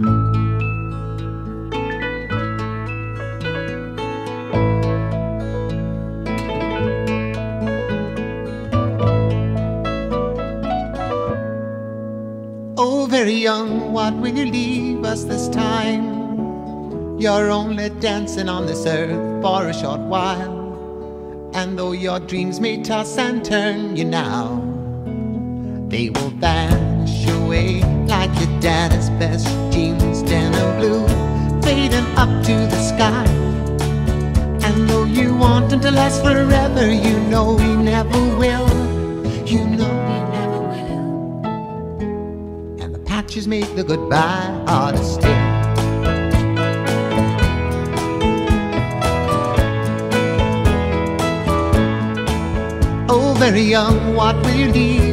Oh, very young, what will you leave us this time? You're only dancing on this earth for a short while. And though your dreams may toss and turn you now, they will vanish away like your daddy's best jeans, denim blue, fading up to the sky. And though you want them to last forever, you know we never will. You know we never will. And the patches make the goodbye harder still. Oh, very young, what will you time?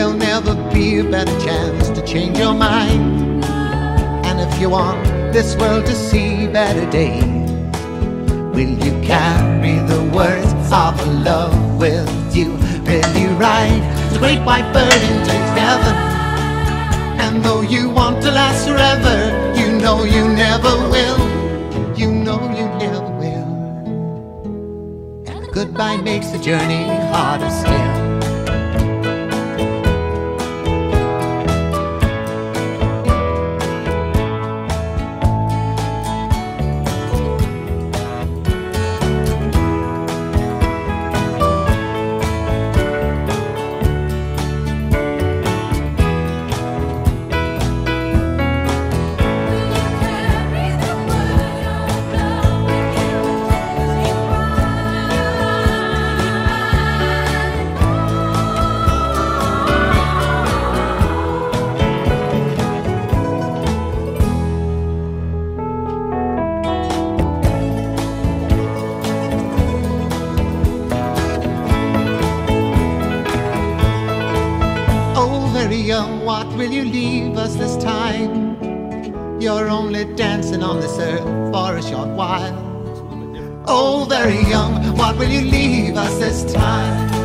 There'll never be a better chance to change your mind. And if you want this world to see better days, will you carry the words of love with you? Will you ride the great white bird into heaven? And though you want to last forever, you know you never will. You know you never will. And goodbye makes the journey harder still. What will you leave us this time? You're only dancing on this earth for a short while. Oh, very young, what will you leave us this time?